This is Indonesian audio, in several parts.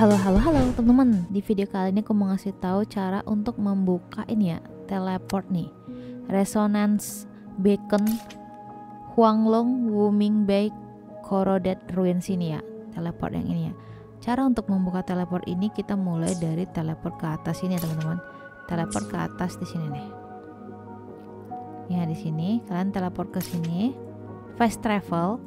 Halo halo halo teman-teman. Di video kali ini aku mau ngasih tahu cara untuk membuka ini ya Teleport nih. Resonance Beacon Huanglong Wuming Bay Korodet Ruins ini ya Teleport yang ini ya. Cara untuk membuka teleport ini kita mulai dari teleport ke atas ini ya teman-teman. Teleport ke atas di sini nih. Ya di sini. Kalian teleport ke sini. Fast travel.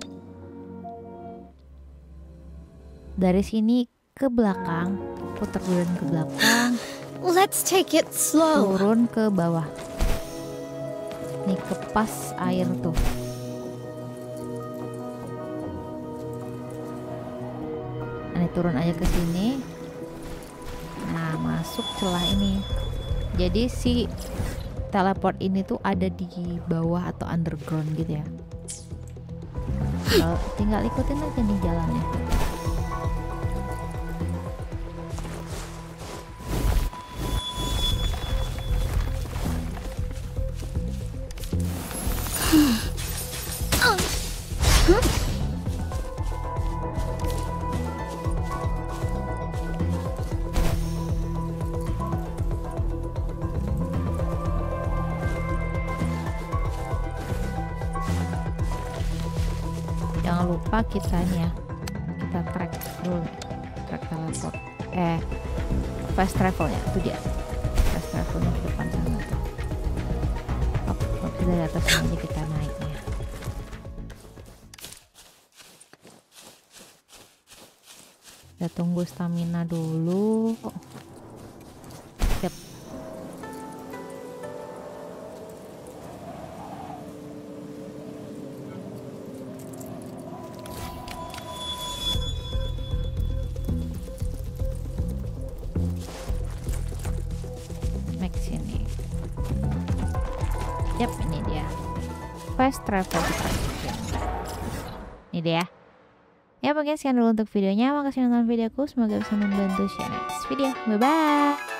Dari sini ke belakang putar dulu ke belakang. Let's take it slow. turun ke bawah. Nih ke pas air tuh. Nah, ini turun aja ke sini. Nah masuk celah ini. Jadi si teleport ini tuh ada di bawah atau underground gitu ya. Tinggal ikutin aja nih jalannya jangan lupa kita kita track dulu. Track teleport. Eh fast travelnya. Itu dia. Fast travelnya ke depan sana. Tuh Hop, hop, dari atas ini kita naiknya kita tunggu stamina dulu. Yap ini dia. Fast travel Ini dia. Ya pokoknya sekian dulu untuk videonya. Makasih nonton videoku. Semoga bisa membantu share next video. Bye bye